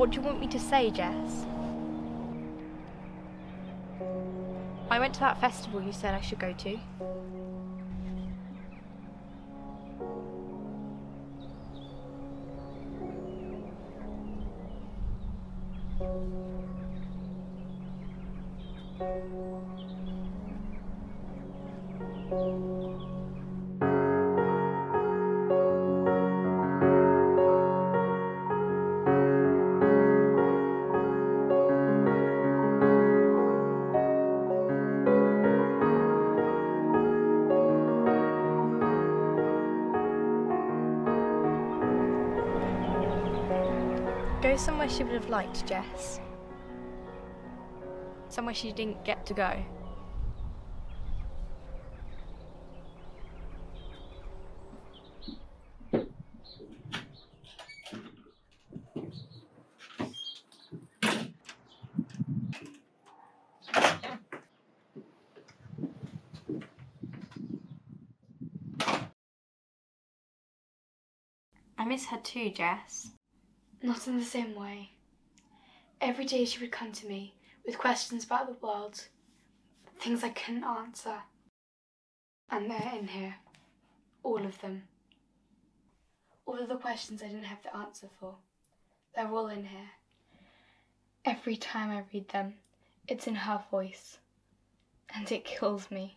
What do you want me to say, Jess? I went to that festival you said I should go to. Go somewhere she would have liked, Jess. Somewhere she didn't get to go. I miss her too, Jess. Not in the same way. Every day she would come to me with questions about the world, things I couldn't answer. And they're in here. All of them. All of the questions I didn't have the answer for. They're all in here. Every time I read them, it's in her voice. And it kills me.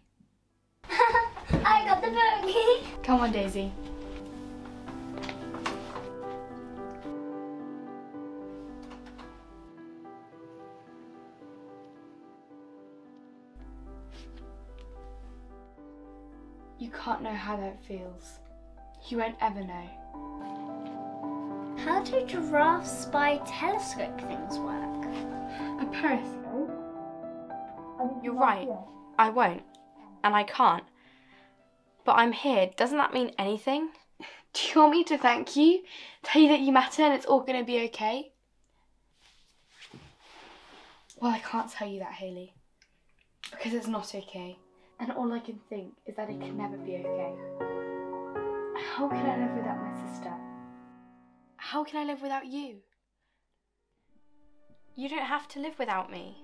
I got the book. Come on, Daisy. You can't know how that feels. You won't ever know. How do giraffes spy telescope things work? A periscope? You're right. I won't. And I can't. But I'm here. Doesn't that mean anything? Do you want me to thank you? Tell you that you matter and it's all going to be okay? Well, I can't tell you that, Haley. Because it's not okay. And all I can think is that it can never be okay. How can I live without my sister? How can I live without you? You don't have to live without me.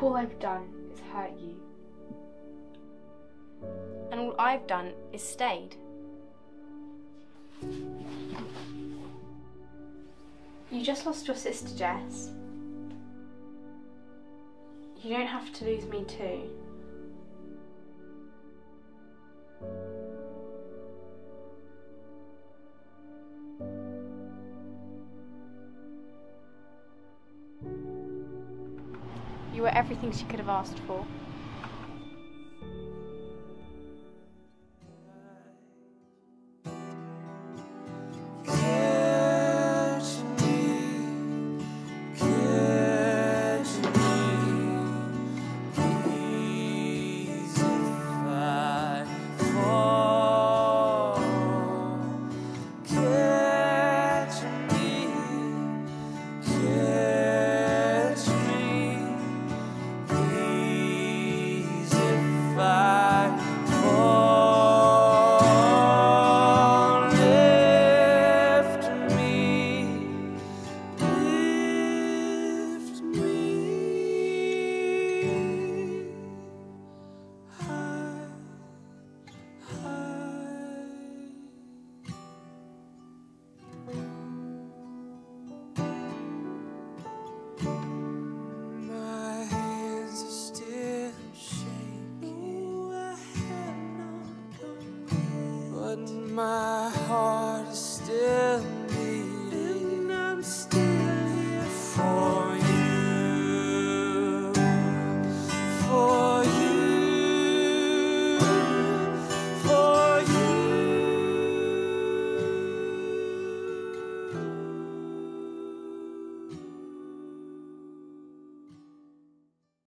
All I've done is hurt you. And all I've done is stayed. You just lost your sister, Jess. You don't have to lose me too. You were everything she could have asked for. my heart is still